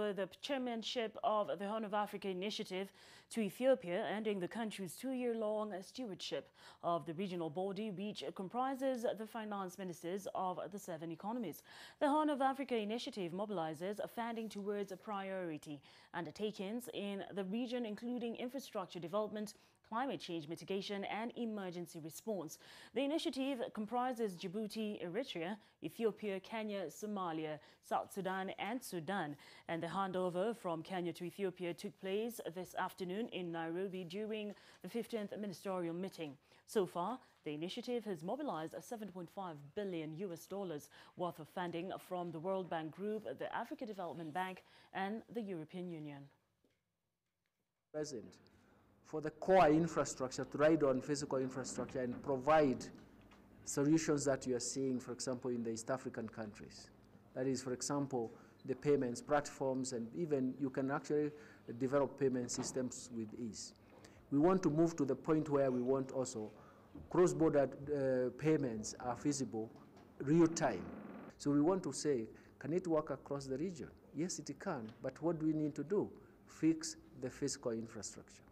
over the chairmanship of the Horn of Africa Initiative to Ethiopia, ending the country's two-year-long stewardship of the regional body, which comprises the finance ministers of the seven economies. The Horn of Africa Initiative mobilizes funding towards a priority undertakings in the region, including infrastructure development, climate change mitigation and emergency response. The initiative comprises Djibouti, Eritrea, Ethiopia, Kenya, Somalia, South Sudan and Sudan. And the handover from Kenya to Ethiopia took place this afternoon in Nairobi during the 15th ministerial meeting. So far, the initiative has mobilized 7.5 billion US dollars worth of funding from the World Bank Group, the Africa Development Bank and the European Union. Present for the core infrastructure to ride on physical infrastructure and provide solutions that you are seeing, for example, in the East African countries. That is, for example, the payments platforms, and even you can actually develop payment systems with ease. We want to move to the point where we want also cross-border uh, payments are feasible real time. So we want to say, can it work across the region? Yes, it can, but what do we need to do? Fix the physical infrastructure.